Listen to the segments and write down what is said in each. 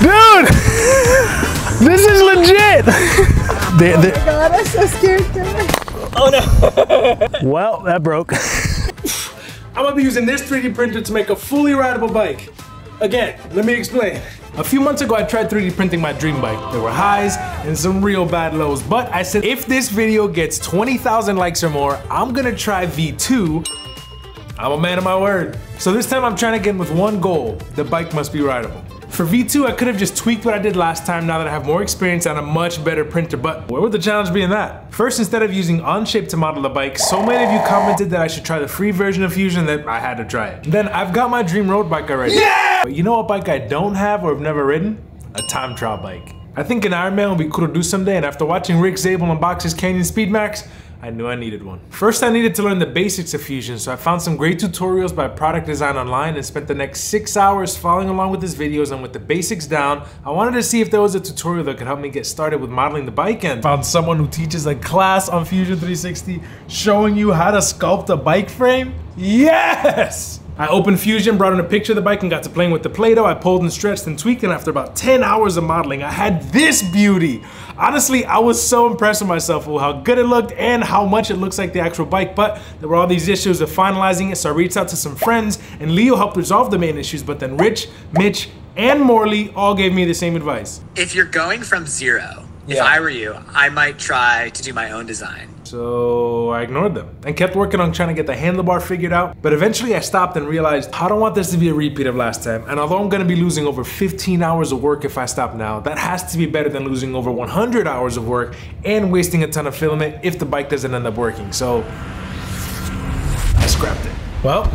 Dude! this is legit! Oh they- they- God, I'm so scared. Oh no! well, that broke. I'm gonna be using this 3D printer to make a fully rideable bike. Again, let me explain. A few months ago, I tried 3D printing my dream bike. There were highs and some real bad lows, but I said if this video gets 20,000 likes or more, I'm gonna try V2. I'm a man of my word. So this time I'm trying to get with one goal. The bike must be rideable. For V2, I could have just tweaked what I did last time now that I have more experience and a much better printer, but where would the challenge be in that? First, instead of using Onshape to model the bike, so many of you commented that I should try the free version of Fusion that I had to try it. Then I've got my dream road bike already. Yeah! But you know what bike I don't have or have never ridden? A time trial bike. I think an Ironman would be cool to do someday, and after watching Rick Zabel unbox his Canyon Speedmax, I knew I needed one. First, I needed to learn the basics of Fusion, so I found some great tutorials by Product Design Online and spent the next six hours following along with his videos and with the basics down, I wanted to see if there was a tutorial that could help me get started with modeling the bike and found someone who teaches a class on Fusion 360 showing you how to sculpt a bike frame. Yes! I opened Fusion, brought in a picture of the bike and got to playing with the Play-Doh. I pulled and stretched and tweaked and after about 10 hours of modeling, I had this beauty. Honestly, I was so impressed with myself with how good it looked and how much it looks like the actual bike, but there were all these issues of finalizing it, so I reached out to some friends and Leo helped resolve the main issues, but then Rich, Mitch, and Morley all gave me the same advice. If you're going from zero, if I were you, I might try to do my own design. So I ignored them and kept working on trying to get the handlebar figured out. But eventually I stopped and realized I don't want this to be a repeat of last time. And although I'm gonna be losing over 15 hours of work if I stop now, that has to be better than losing over 100 hours of work and wasting a ton of filament if the bike doesn't end up working. So I scrapped it. Well,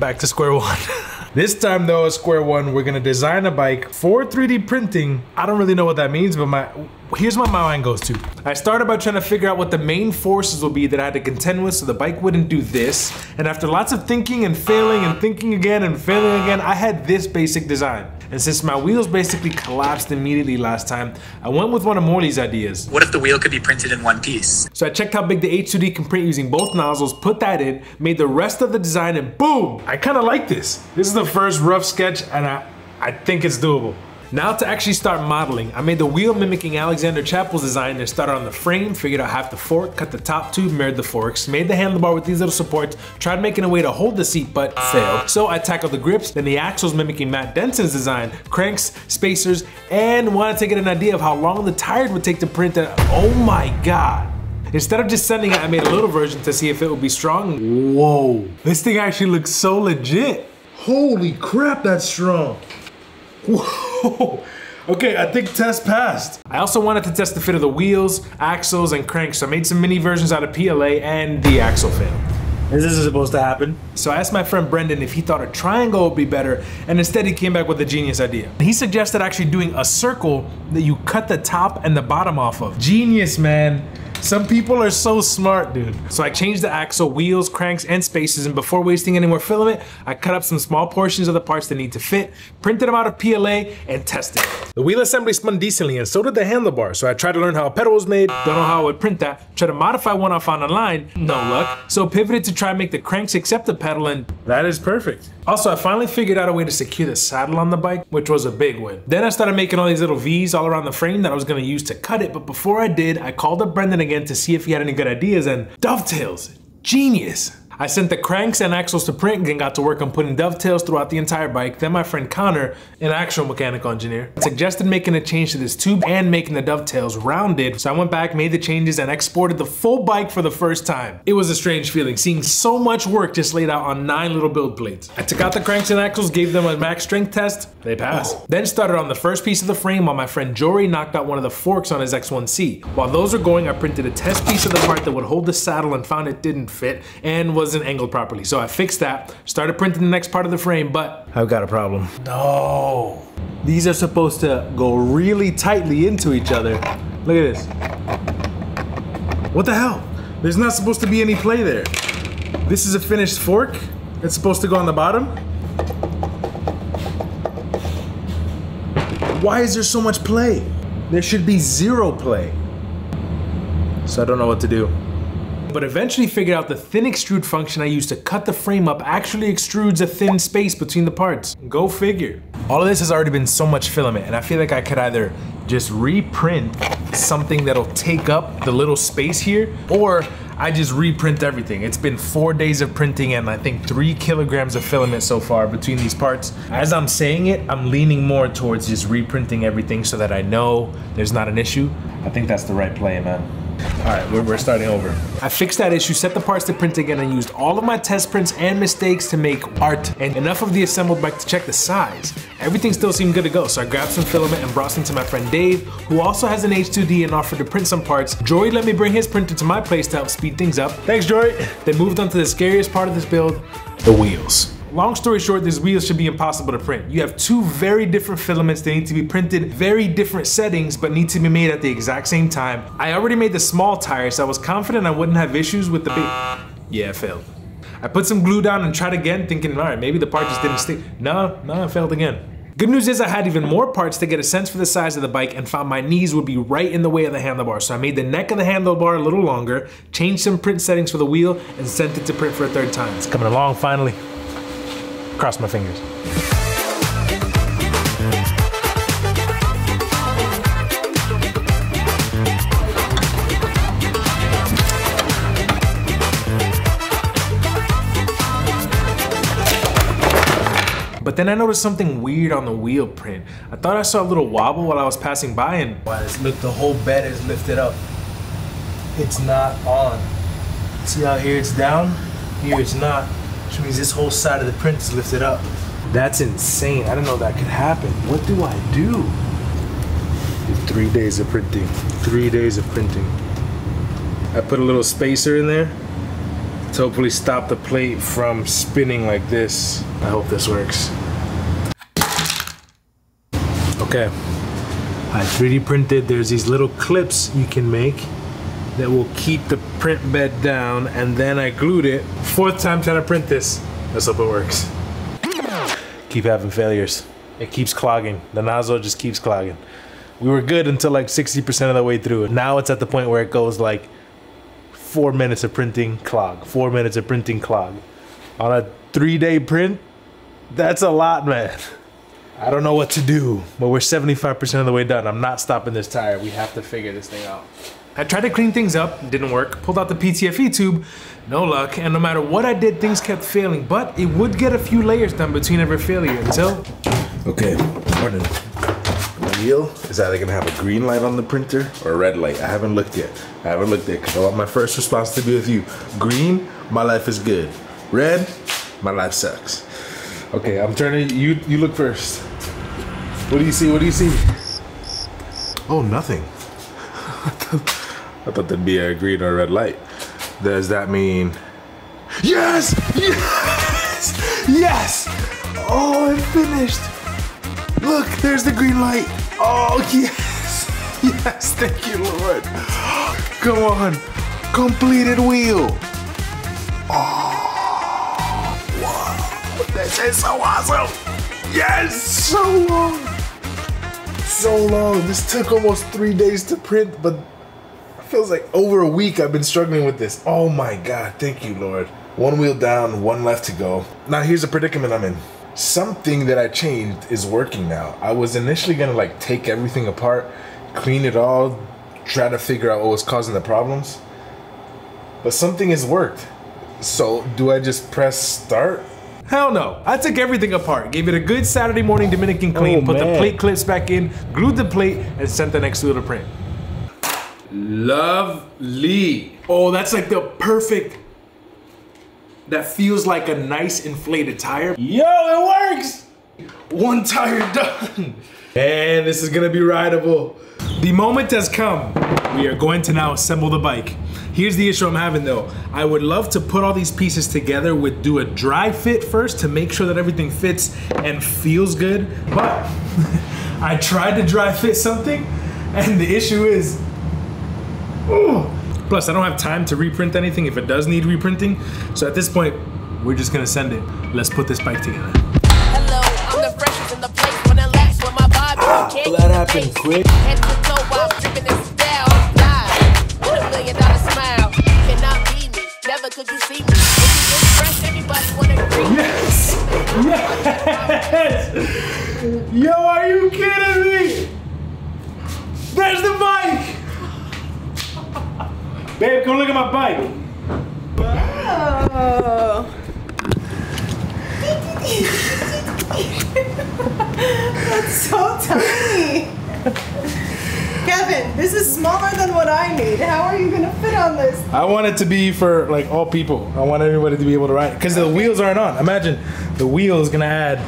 back to square one. This time though, at square one, we're gonna design a bike for 3D printing. I don't really know what that means, but my here's what my mind goes to. I started by trying to figure out what the main forces will be that I had to contend with so the bike wouldn't do this. And after lots of thinking and failing and thinking again and failing again, I had this basic design. And since my wheels basically collapsed immediately last time, I went with one of Morley's ideas. What if the wheel could be printed in one piece? So I checked how big the H2D can print using both nozzles, put that in, made the rest of the design, and boom! I kind of like this. This is the first rough sketch, and I, I think it's doable. Now to actually start modeling, I made the wheel mimicking Alexander Chappell's design and started on the frame, figured out half the fork, cut the top tube, mirrored the forks, made the handlebar with these little supports, tried making a way to hold the seat but failed. So I tackled the grips, then the axles mimicking Matt Denson's design, cranks, spacers, and wanted to get an idea of how long the tire would take to print that. Oh my god. Instead of just sending it, I made a little version to see if it would be strong. Whoa, this thing actually looks so legit. Holy crap, that's strong. Whoa. Okay, I think test passed. I also wanted to test the fit of the wheels, axles, and cranks, so I made some mini versions out of PLA and the axle failed. Is this supposed to happen? So I asked my friend Brendan if he thought a triangle would be better, and instead he came back with a genius idea. He suggested actually doing a circle that you cut the top and the bottom off of. Genius, man. Some people are so smart, dude. So I changed the axle, wheels, cranks, and spaces, and before wasting any more filament, I cut up some small portions of the parts that need to fit, printed them out of PLA, and tested. The wheel assembly spun decently, and so did the handlebar, so I tried to learn how a pedal was made, don't know how I would print that, tried to modify one I found online, no luck, so pivoted to try and make the cranks accept the pedal, and that is perfect. Also, I finally figured out a way to secure the saddle on the bike, which was a big win. Then I started making all these little V's all around the frame that I was gonna use to cut it, but before I did, I called up Brendan again to see if he had any good ideas, and dovetails, genius. I sent the cranks and axles to print and got to work on putting dovetails throughout the entire bike. Then my friend Connor, an actual mechanical engineer, suggested making a change to this tube and making the dovetails rounded. So I went back, made the changes, and exported the full bike for the first time. It was a strange feeling, seeing so much work just laid out on nine little build plates. I took out the cranks and axles, gave them a max strength test, they passed. Then started on the first piece of the frame while my friend Jory knocked out one of the forks on his X1C. While those were going, I printed a test piece of the part that would hold the saddle and found it didn't fit and wasn't angled properly. So I fixed that, started printing the next part of the frame, but I've got a problem. No. These are supposed to go really tightly into each other. Look at this. What the hell? There's not supposed to be any play there. This is a finished fork. It's supposed to go on the bottom. Why is there so much play? There should be zero play. So I don't know what to do. But eventually figured out the thin extrude function I use to cut the frame up actually extrudes a thin space between the parts. Go figure. All of this has already been so much filament and I feel like I could either just reprint something that'll take up the little space here or I just reprint everything. It's been four days of printing and I think three kilograms of filament so far between these parts. As I'm saying it, I'm leaning more towards just reprinting everything so that I know there's not an issue. I think that's the right play, man. All right, we're, we're starting over. I fixed that issue, set the parts to print again, and used all of my test prints and mistakes to make art and enough of the assembled bike to check the size. Everything still seemed good to go, so I grabbed some filament and brought some to my friend Dave, who also has an H2D and offered to print some parts. Jory let me bring his printer to my place to help speed things up. Thanks, Jory. Then moved on to the scariest part of this build, the wheels. Long story short, these wheels should be impossible to print. You have two very different filaments that need to be printed very different settings, but need to be made at the exact same time. I already made the small tire, so I was confident I wouldn't have issues with the big. Yeah, it failed. I put some glue down and tried again, thinking, all right, maybe the part just didn't stick. No, no, it failed again. Good news is I had even more parts to get a sense for the size of the bike and found my knees would be right in the way of the handlebar. So I made the neck of the handlebar a little longer, changed some print settings for the wheel, and sent it to print for a third time. It's coming along finally. Cross my fingers. But then I noticed something weird on the wheel print. I thought I saw a little wobble while I was passing by and look, the whole bed is lifted up. It's not on. See how here it's down? Here it's not. Which means this whole side of the print is lifted up. That's insane. I didn't know that could happen. What do I do? Three days of printing. Three days of printing. I put a little spacer in there to hopefully stop the plate from spinning like this. I hope this works. Okay. I 3D printed, there's these little clips you can make that will keep the print bed down and then I glued it. Fourth time trying to print this. Let's hope it works. Keep having failures. It keeps clogging. The nozzle just keeps clogging. We were good until like 60% of the way through. Now it's at the point where it goes like four minutes of printing clog, four minutes of printing clog. On a three day print, that's a lot, man. I don't know what to do, but we're 75% of the way done. I'm not stopping this tire. We have to figure this thing out. I tried to clean things up, didn't work. Pulled out the PTFE tube, no luck. And no matter what I did, things kept failing. But it would get a few layers done between every failure until. Okay, morning. My wheel is either gonna have a green light on the printer or a red light. I haven't looked yet. I haven't looked yet because I want my first response to be with you. Green, my life is good. Red, my life sucks. Okay, I'm turning. You you look first. What do you see? What do you see? Oh, nothing. I thought there'd be a green or a red light. Does that mean? Yes! Yes! Yes! Oh, I'm finished. Look, there's the green light. Oh, yes. Yes, thank you, Lord. Come on. Completed wheel. Oh, wow. This is so awesome. Yes, so long. So long. This took almost three days to print, but feels like over a week I've been struggling with this. Oh my God, thank you, Lord. One wheel down, one left to go. Now here's a predicament I'm in something that I changed is working now. I was initially gonna like take everything apart, clean it all, try to figure out what was causing the problems. But something has worked. So do I just press start? Hell no. I took everything apart, gave it a good Saturday morning Dominican clean, Oh, put the plate clips back in, glued the plate, and sent the next wheel to print. Lovely. Oh, that's like the perfect. That feels like a nice inflated tire. Yo, it works! One tire done. Man, this is gonna be rideable. The moment has come. We are going to now assemble the bike. Here's the issue I'm having though. I would love to put all these pieces together with do a dry fit first to make sure that everything fits and feels good. But I tried to dry fit something and the issue is Ooh. Plus, I don't have time to reprint anything if it does need reprinting. So at this point, we're just gonna send it. Let's put this bike together. Hello, I'm the freshest in the place when I lax with my vibe. Ah, Can't that happened quick. Head to toe while I'm dripping in style. Die with a million dollar smile. Cannot be could you see me? If you look fresh, everybody wanna greet me. Yo, are you kidding me? There's the bike! Babe, come look at my bike. Oh. That's so tiny. Kevin, this is smaller than what I need. How are you gonna fit on this? I want it to be for like all people. I want everybody to be able to ride because the wheels aren't on. Imagine the wheel is gonna add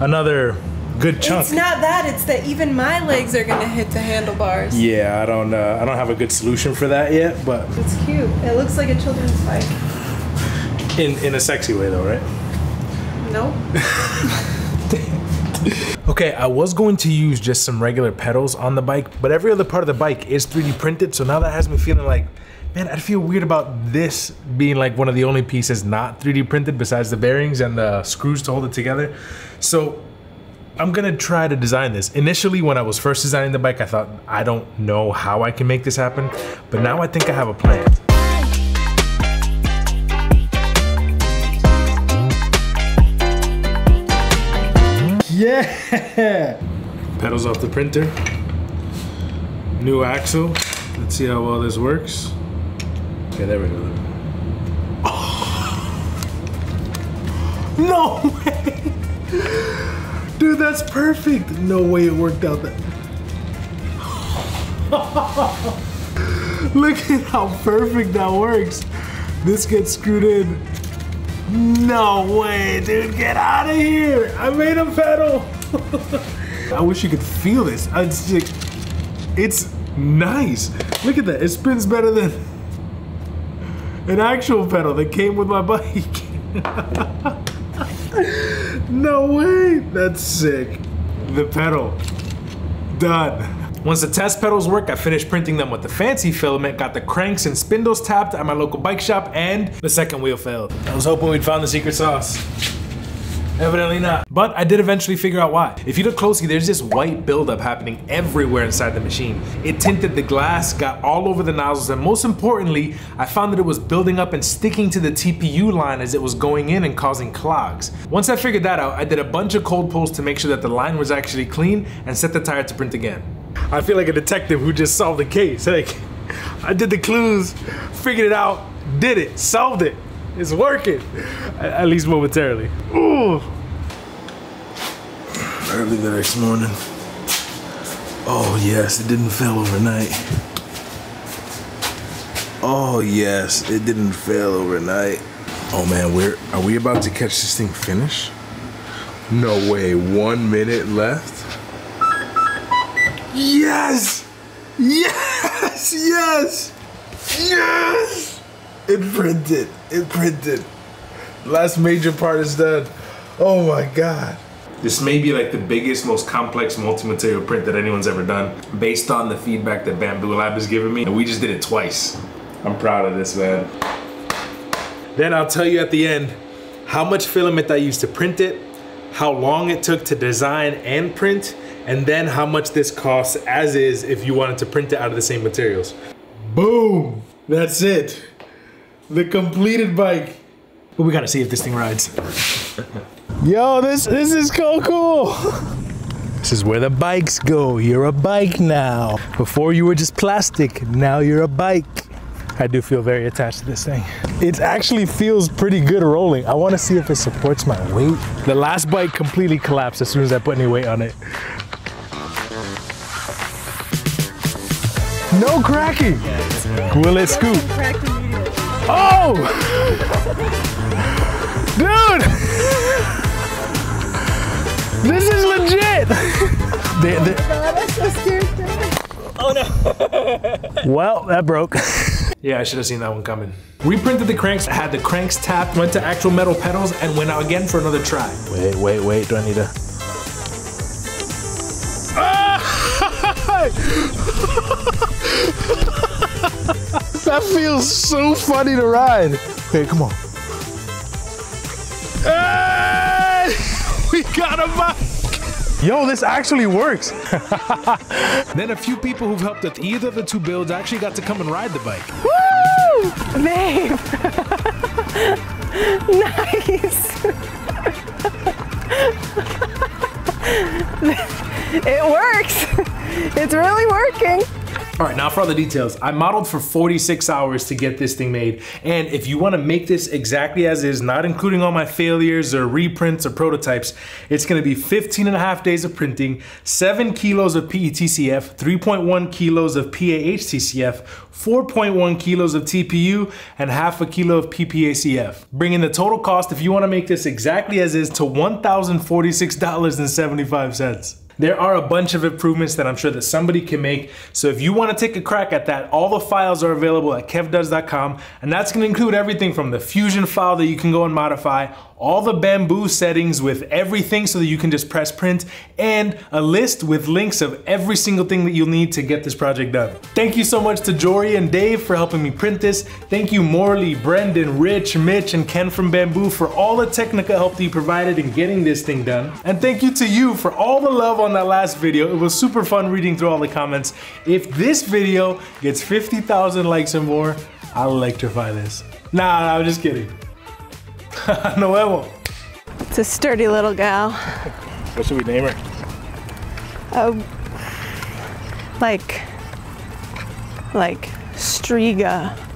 another good chunk. It's not that. It's that even my legs are gonna hit the handlebars. yeah, I don't. Uh, I don't have a good solution for that yet, but It's cute. It looks like a children's bike. in in a sexy way though, right? Nope. Okay, I was going to use just some regular pedals on the bike, but every other part of the bike is 3D printed, so now that has me feeling like, man, I'd feel weird about this being like one of the only pieces not 3D printed besides the bearings and the screws to hold it together. So I'm gonna try to design this. Initially, when I was first designing the bike, I thought, I don't know how I can make this happen, but now I think I have a plan. Yeah! Pedals off the printer. New axle. Let's see how well this works. Okay, there we go. No way! Dude, that's perfect. No way it worked out that. Look at how perfect that works. This gets screwed in. No way, dude, get out of here. I made a pedal. I wish you could feel this. It's, like, it's nice. Look at that, it spins better than an actual pedal that came with my bike. No way, that's sick. The pedal, done. Once the test pedals work, I finished printing them with the fancy filament, got the cranks and spindles tapped at my local bike shop, and the second wheel failed. I was hoping we'd found the secret sauce. Evidently not. But I did eventually figure out why. If you look closely, there's this white buildup happening everywhere inside the machine. It tinted the glass, got all over the nozzles, and most importantly, I found that it was building up and sticking to the TPU line as it was going in and causing clogs. Once I figured that out, I did a bunch of cold pulls to make sure that the line was actually clean and set the tire to print again. I feel like a detective who just solved the case. Like, I did the clues, figured it out, did it, solved it. It's working, at least momentarily. Ooh. Early the next morning. Oh yes, it didn't fail overnight. Oh yes, it didn't fail overnight. Oh man, we're are we about to catch this thing finish? No way, one minute left. Yes! Yes! Yes! Yes! It printed. It printed. Last major part is done. Oh my god. This may be like the biggest, most complex multi-material print that anyone's ever done based on the feedback that Bambu Lab has given me. And we just did it twice. I'm proud of this, man. Then I'll tell you at the end how much filament I used to print it, how long it took to design and print, and then how much this costs as is if you wanted to print it out of the same materials. Boom! That's it. The completed bike. But we gotta see if this thing rides. Yo, this this is so cool. This is where the bikes go. You're a bike now. Before you were just plastic, now you're a bike. I do feel very attached to this thing. It actually feels pretty good rolling. I wanna see if it supports my weight. The last bike completely collapsed as soon as I put any weight on it. No cracking. Will it scoop? Oh! Dude! This is legit! The- the- I'm so scared. Well, that broke. Yeah, I should have seen that one coming. Reprinted the cranks, had the cranks tapped, went to actual metal pedals, and went out again for another try. wait, wait, wait. Do I need to? Ah! That feels so funny to ride. Okay, come on. Hey! We got a bike! Yo, this actually works. Then a few people who've helped with either of the two builds actually got to come and ride the bike. Woo! Babe. Nice. it works. It's really working. All right, now for all the details. I modeled for 46 hours to get this thing made. And if you wanna make this exactly as is, not including all my failures or reprints or prototypes, it's gonna be 15 and a half days of printing, seven kilos of PETCF, 3.1 kilos of PAHTCF, 4.1 kilos of TPU, and half a kilo of PPACF. Bringing the total cost, if you wanna make this exactly as is, to $1,046.75. There are a bunch of improvements that I'm sure that somebody can make. So if you want to take a crack at that, all the files are available at kevdoes.com and that's going to include everything from the fusion file that you can go and modify, all the bambu settings with everything so that you can just press print, and a list with links of every single thing that you'll need to get this project done. Thank you so much to Jory and Dave for helping me print this. Thank you Morley, Brendan, Rich, Mitch, and Ken from Bambu for all the technical help that you provided in getting this thing done. And thank you to you for all the love on that last video. It was super fun reading through all the comments. If this video gets 50,000 likes or more, I'll electrify this. Nah, nah I'm just kidding. no. It's a sturdy little gal. What should we name her? Oh, like, like Striga.